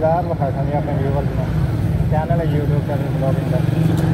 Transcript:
ਬਾਜ਼ਾਰ ਵਿਖਾ ਸਕਦੇ ਆਪਣੇ ਵਿਊਵਰਸ ਨੂੰ ਚੈਨਲ ਹੈ YouTube ਤੇ ਬਲੌਗਿੰਗ ਦਾ